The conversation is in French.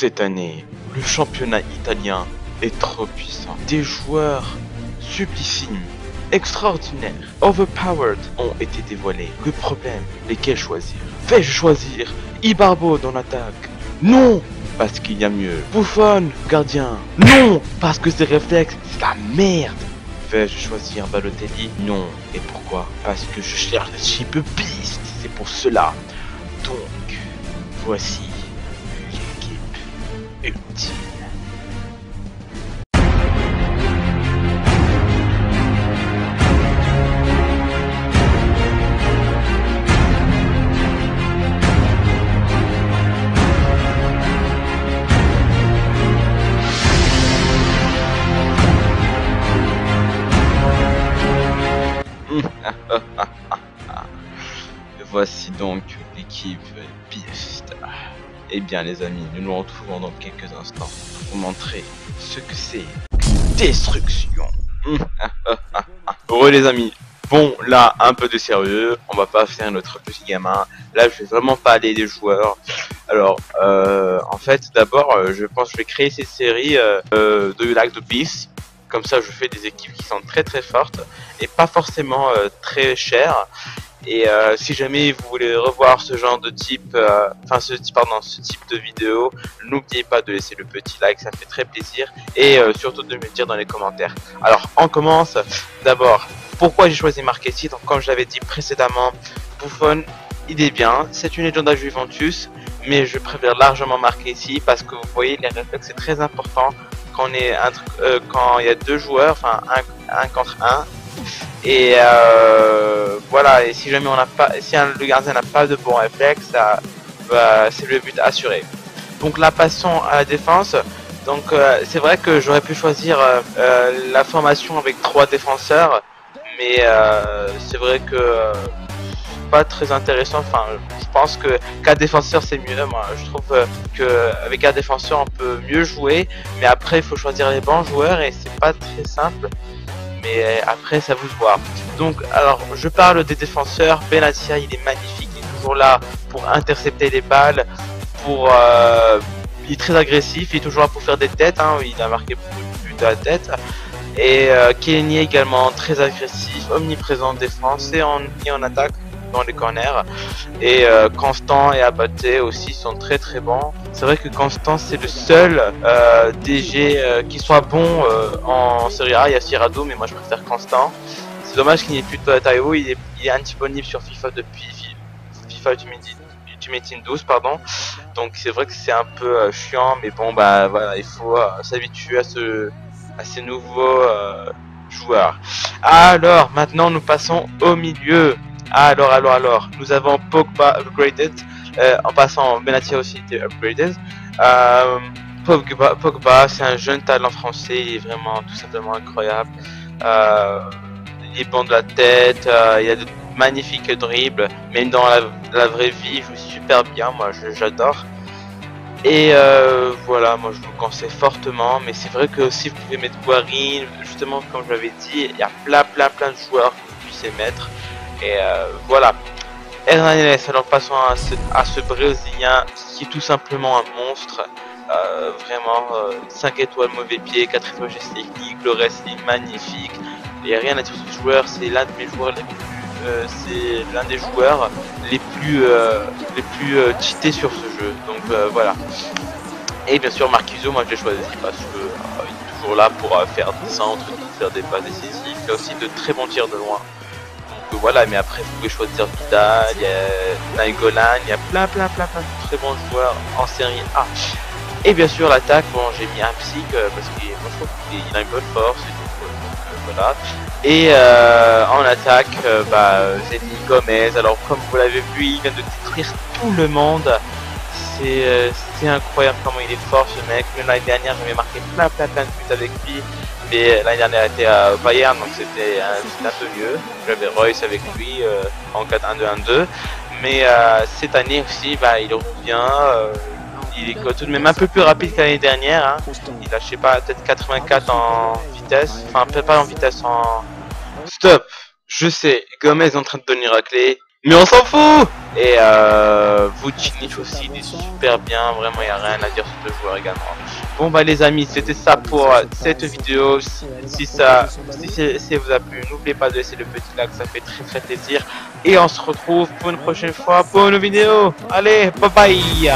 Cette année, le championnat italien est trop puissant. Des joueurs sublissimes, extraordinaires, overpowered ont été dévoilés. Le problème, lesquels choisir? Vais-je choisir Ibarbo dans l'attaque? Non Parce qu'il y a mieux. Buffon, gardien Non Parce que ses réflexes, c'est la merde Vais-je choisir Balotelli? Non. Et pourquoi? Parce que je cherche la cheap beast. C'est pour cela. Donc, voici ultime. Voici donc l'équipe Beast. Eh bien les amis, nous nous retrouvons dans quelques instants pour vous montrer ce que c'est destruction. Heureux les amis. Bon, là, un peu de sérieux. On va pas faire notre petit gamin. Là, je vais vraiment pas aller des joueurs. Alors, euh, en fait, d'abord, euh, je pense que je vais créer cette série euh, de Like the Beast. Comme ça, je fais des équipes qui sont très très fortes et pas forcément très chères. Et euh, si jamais vous voulez revoir ce genre de type, euh, enfin ce type, pardon, ce type de vidéo, n'oubliez pas de laisser le petit like, ça fait très plaisir, et euh, surtout de me dire dans les commentaires. Alors, on commence. D'abord, pourquoi j'ai choisi Marquetti? Donc, comme j'avais dit précédemment, Buffon, il est bien. C'est une légende à Juventus, mais je préfère largement Marquetti parce que vous voyez, les réflexes c'est très important quand on est un, euh, quand il y a deux joueurs, enfin un, un contre un. Et euh, voilà, et si jamais on n'a pas, si le gardien n'a pas de bon réflexe, bah, c'est le but assuré. Donc là, passons à la défense. Donc euh, c'est vrai que j'aurais pu choisir euh, la formation avec trois défenseurs, mais c'est vrai que pas très intéressant. Enfin, je pense que quatre défenseurs c'est mieux. Moi, je trouve que avec un défenseur on peut mieux jouer, mais après il faut choisir les bons joueurs et c'est pas très simple mais euh, après ça vous de voir. Donc alors je parle des défenseurs, Benatia il est magnifique, il est toujours là pour intercepter les balles, pour euh, il est très agressif, il est toujours là pour faire des têtes, hein, il a marqué beaucoup de buts à la tête. Et euh, Kenny également très agressif, omniprésent en défense et en, et en attaque dans les corners. Et euh, Constant et Abaté aussi sont très très bons. C'est vrai que Constant c'est le seul euh, DG euh, qui soit bon en Serie A. Il y a Cirado, mais moi je préfère Constant. C'est dommage qu'il n'y ait plus de Taïwo. Il est, il est indisponible sur FIFA depuis Fi- FIFA Ultimate, Ultimate Team 12, pardon. Donc c'est vrai que c'est un peu chiant, mais bon bah voilà, il faut s'habituer à ce à ces nouveaux joueurs. Alors maintenant nous passons au milieu. Alors, alors, alors, nous avons Pogba upgraded, euh, en passant Benatia aussi était upgraded. Euh, Pogba, c'est un jeune talent français, il est vraiment tout simplement incroyable. Euh, il est bon de la tête, il a de magnifiques dribbles, même dans la, vraie vie, il joue super bien, moi j'adore. Et voilà, moi je vous le conseille fortement, mais c'est vrai que aussi vous pouvez mettre Guarin, justement comme je l'avais dit, il y a plein plein plein de joueurs que vous puissiez mettre. Et euh, voilà. Hernandez, alors passons à ce, Brésilien qui est tout simplement un monstre. Euh, vraiment, euh, 5 étoiles mauvais pied, 4 étoiles geste technique, le reste est magnifique. Il n'y a rien à dire sur ce joueur, c'est l'un de mes joueurs les plus. euh, c'est l'un des joueurs les plus euh, les plus euh, cheatés sur ce jeu. Donc euh, voilà. Et bien sûr Marquisio, moi je l'ai choisi parce que euh, il est toujours là pour euh, faire des centres, faire des pas décisifs. Il a aussi de très bons tirs de loin. Euh, voilà, mais après vous pouvez choisir Vidal, il y a Nainggolan, il y a plein plein plein plein de très bons joueurs en série A. Et bien sûr l'attaque, bon j'ai mis un psych euh, parce qu'il moi, je trouve qu'il a une bonne force et tout. euh, donc, euh, voilà. Et euh, en attaque, euh, bah, j'ai Gomez. Alors comme vous l'avez vu, il vient de détruire tout le monde. C'est euh, incroyable comment il est fort ce mec. Même l'année dernière, j'avais marqué plein plein plein de buts avec lui. Mais l'année dernière, il était à Bayern, donc c'était un, peu mieux. J'avais Royce avec lui euh, en 4-1-2-1-2. Mais euh, cette année aussi, bah, il revient. euh, il est tout de même un peu plus rapide que l'année dernière. Hein. Il a, je sais pas, peut-être 84 en vitesse. Enfin, peut-être pas en vitesse, en... Stop Je sais, Gomez est en train de donner raclée. Mais on s'en fout Et euh, Vucinic aussi, il est super bien, vraiment il n'y a rien à dire sur ce joueur également. Bon bah les amis, c'était ça pour cette vidéo. Si, ça si, si vous a plu, n'oubliez pas de laisser le petit like, ça fait très très plaisir. Et on se retrouve pour une prochaine fois pour une vidéo. Allez, bye bye